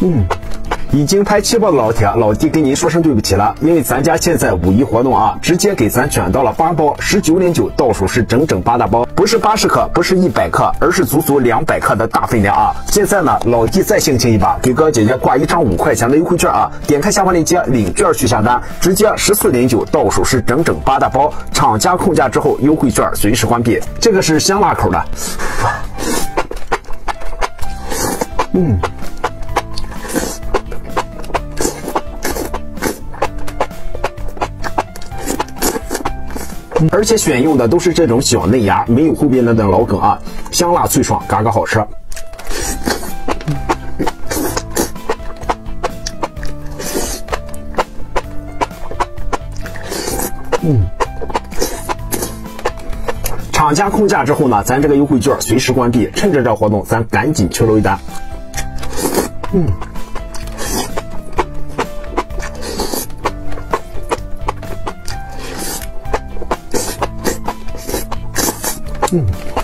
嗯。已经拍七包的老铁，老弟跟您说声对不起了，因为咱家现在五一活动啊，直接给咱卷到了八包，十九点九，倒数是整整八大包，不是八十克，不是一百克，而是足足两百克的大分量啊！现在呢，老弟再性情一把，给哥哥姐姐挂一张五块钱的优惠券啊！点开下方链接领券去下单，直接十四点九，倒数是整整八大包，厂家控价之后优惠券随时关闭。这个是香辣口的，嗯。而且选用的都是这种小嫩芽，没有后边那等老梗啊，香辣脆爽，嘎嘎好吃。嗯，厂家控价之后呢，咱这个优惠券随时关闭，趁着这活动，咱赶紧去搂一单。嗯。嗯。